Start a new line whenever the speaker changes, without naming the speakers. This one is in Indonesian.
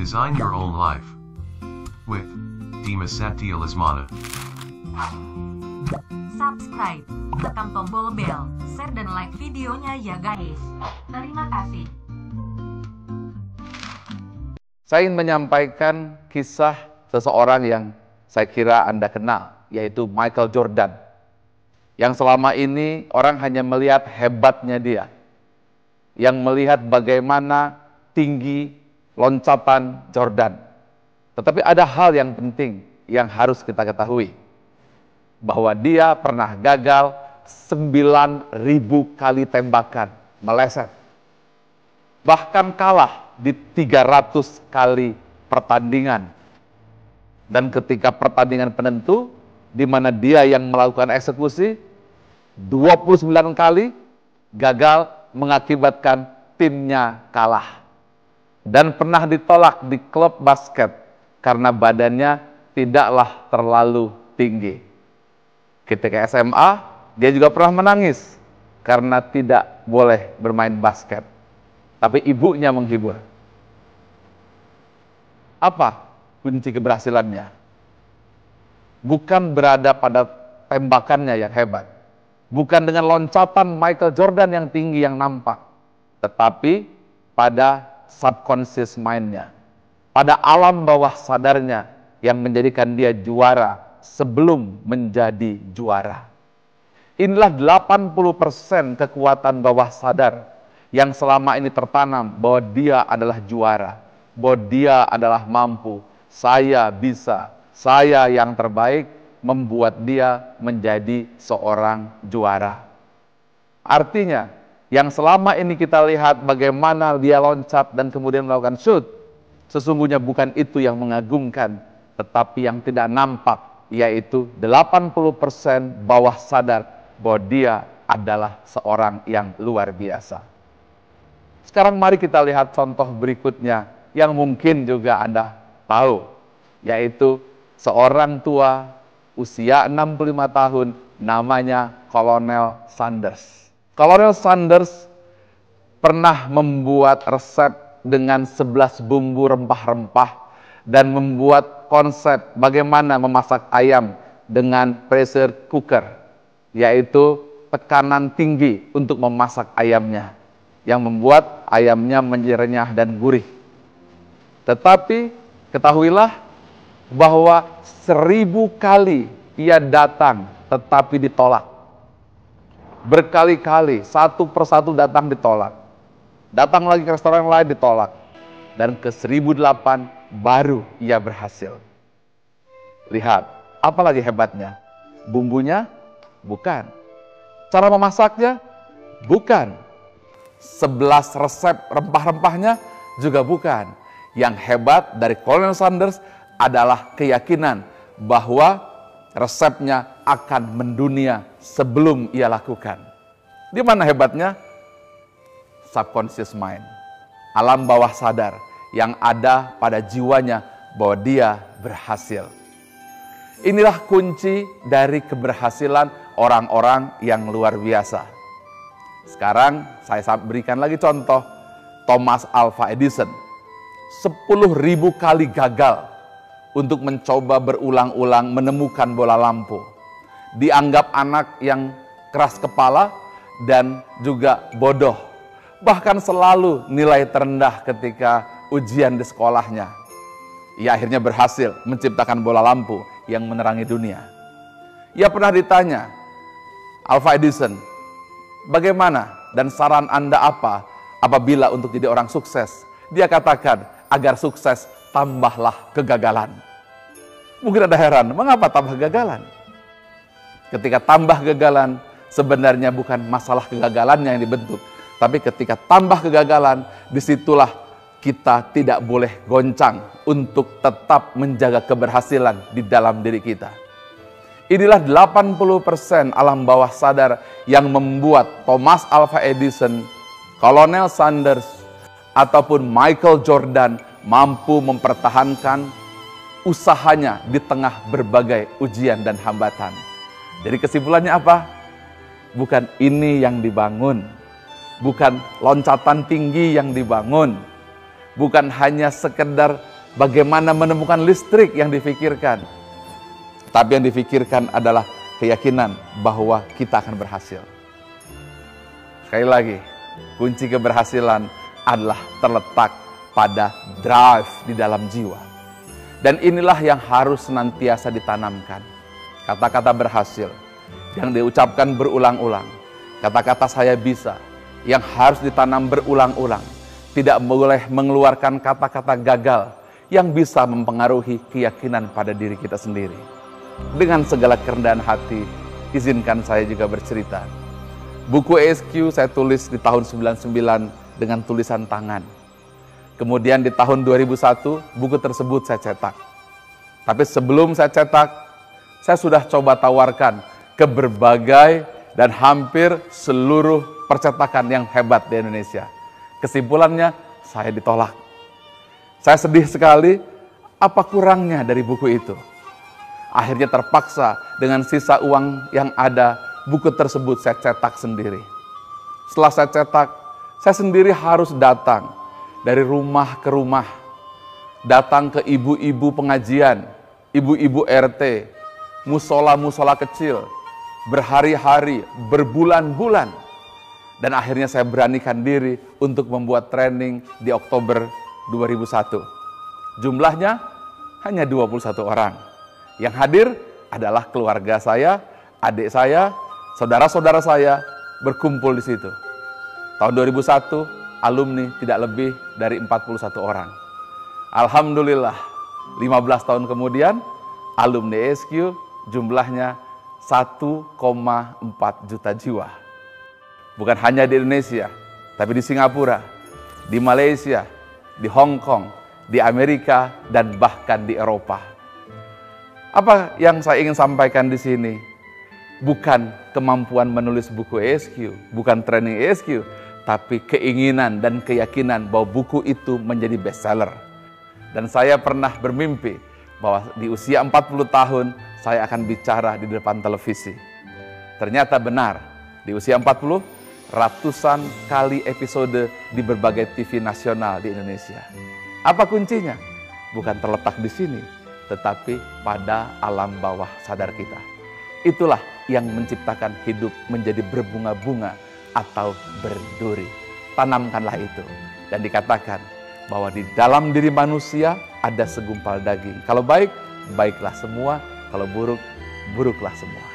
Design your own life. With Dimas Satya Lesmana.
Subscribe, tekan tombol bel, share dan like videonya ya guys. Terima kasih.
Saya ingin menyampaikan kisah seseorang yang saya kira Anda kenal, yaitu Michael Jordan. Yang selama ini orang hanya melihat hebatnya dia. Yang melihat bagaimana tinggi loncatan Jordan. Tetapi ada hal yang penting yang harus kita ketahui. Bahwa dia pernah gagal 9.000 kali tembakan, meleset. Bahkan kalah di 300 kali pertandingan. Dan ketika pertandingan penentu, di mana dia yang melakukan eksekusi, 29 kali gagal mengakibatkan timnya kalah. Dan pernah ditolak di klub basket karena badannya tidaklah terlalu tinggi. Ketika SMA, dia juga pernah menangis karena tidak boleh bermain basket. Tapi ibunya menghibur. Apa kunci keberhasilannya? Bukan berada pada tembakannya yang hebat. Bukan dengan loncatan Michael Jordan yang tinggi yang nampak. Tetapi pada subconscious mind-nya. Pada alam bawah sadarnya yang menjadikan dia juara sebelum menjadi juara. Inilah 80% kekuatan bawah sadar yang selama ini tertanam bahwa dia adalah juara, bahwa dia adalah mampu, saya bisa, saya yang terbaik membuat dia menjadi seorang juara. Artinya, yang selama ini kita lihat bagaimana dia loncat dan kemudian melakukan shoot, sesungguhnya bukan itu yang mengagumkan, tetapi yang tidak nampak, yaitu 80% bawah sadar bahwa dia adalah seorang yang luar biasa. Sekarang mari kita lihat contoh berikutnya yang mungkin juga Anda tahu, yaitu seorang tua usia 65 tahun namanya Kolonel Sanders. Kolonel Sanders pernah membuat resep dengan 11 bumbu rempah-rempah dan membuat konsep bagaimana memasak ayam dengan pressure cooker, yaitu tekanan tinggi untuk memasak ayamnya yang membuat ayamnya menjadi renyah dan gurih. Tetapi ketahuilah bahwa seribu kali ia datang tetapi ditolak. Berkali-kali, satu persatu datang ditolak. Datang lagi ke restoran lain ditolak. Dan ke seribu delapan baru ia berhasil. Lihat, apa lagi hebatnya? Bumbunya? Bukan. Cara memasaknya? Bukan. Sebelas resep rempah-rempahnya juga bukan. Yang hebat dari Colonel Sanders adalah keyakinan bahwa resepnya akan mendunia sebelum ia lakukan. Di mana hebatnya? Subconscious mind. Alam bawah sadar yang ada pada jiwanya bahwa dia berhasil. Inilah kunci dari keberhasilan orang-orang yang luar biasa. Sekarang saya berikan lagi contoh Thomas Alva Edison. 10.000 kali gagal untuk mencoba berulang-ulang menemukan bola lampu. Dianggap anak yang keras kepala dan juga bodoh. Bahkan selalu nilai terendah ketika ujian di sekolahnya. Ia akhirnya berhasil menciptakan bola lampu yang menerangi dunia. Ia pernah ditanya, Alva Edison, bagaimana dan saran Anda apa apabila untuk jadi orang sukses? Dia katakan, agar sukses tambahlah kegagalan. Mungkin ada heran, mengapa tambah kegagalan? Ketika tambah kegagalan, sebenarnya bukan masalah kegagalannya yang dibentuk. Tapi ketika tambah kegagalan, di situlah kita tidak boleh goncang untuk tetap menjaga keberhasilan di dalam diri kita. Inilah 80% alam bawah sadar yang membuat Thomas Alva Edison, Colonel Sanders, ataupun Michael Jordan mampu mempertahankan usahanya di tengah berbagai ujian dan hambatan. Jadi kesimpulannya apa? Bukan ini yang dibangun, bukan loncatan tinggi yang dibangun, bukan hanya sekedar bagaimana menemukan listrik yang difikirkan. Tapi yang difikirkan adalah keyakinan bahwa kita akan berhasil. Sekali lagi, kunci keberhasilan adalah terletak pada drive di dalam jiwa. Dan inilah yang harus senantiasa ditanamkan. Kata-kata berhasil yang diucapkan berulang-ulang. Kata-kata saya bisa yang harus ditanam berulang-ulang. Tidak boleh mengeluarkan kata-kata gagal yang bisa mempengaruhi keyakinan pada diri kita sendiri. Dengan segala kerendahan hati, izinkan saya juga bercerita. Buku ESQ saya tulis di tahun 99 dengan tulisan tangan. Kemudian di tahun 2001, buku tersebut saya cetak. Tapi sebelum saya cetak, saya sudah coba tawarkan ke berbagai dan hampir seluruh percetakan yang hebat di Indonesia. Kesimpulannya, saya ditolak. Saya sedih sekali, apa kurangnya dari buku itu? Akhirnya terpaksa dengan sisa uang yang ada, buku tersebut saya cetak sendiri. Setelah saya cetak, saya sendiri harus datang dari rumah ke rumah, datang ke ibu-ibu pengajian, ibu-ibu RT, musola-musola kecil, berhari-hari, berbulan-bulan. Dan akhirnya saya beranikan diri untuk membuat training di Oktober 2001. Jumlahnya hanya 21 orang. Yang hadir adalah keluarga saya, adik saya, saudara-saudara saya berkumpul di situ. Tahun 2001, alumni tidak lebih dari 41 orang. Alhamdulillah, 15 tahun kemudian, alumni SQ jumlahnya 1,4 juta jiwa. Bukan hanya di Indonesia, tapi di Singapura, di Malaysia, di Hong Kong, di Amerika, dan bahkan di Eropa. Apa yang saya ingin sampaikan di sini? Bukan kemampuan menulis buku ESQ, bukan training ESQ, tapi keinginan dan keyakinan bahwa buku itu menjadi bestseller. Dan saya pernah bermimpi bahwa di usia 40 tahun saya akan bicara di depan televisi. Ternyata benar, di usia 40 ratusan kali episode di berbagai TV nasional di Indonesia. Apa kuncinya? Bukan terletak di sini, tetapi pada alam bawah sadar kita. Itulah yang menciptakan hidup menjadi berbunga-bunga atau berduri. Tanamkanlah itu. Dan dikatakan bahwa di dalam diri manusia ada segumpal daging. Kalau baik, baiklah semua. Kalau buruk, buruklah semua.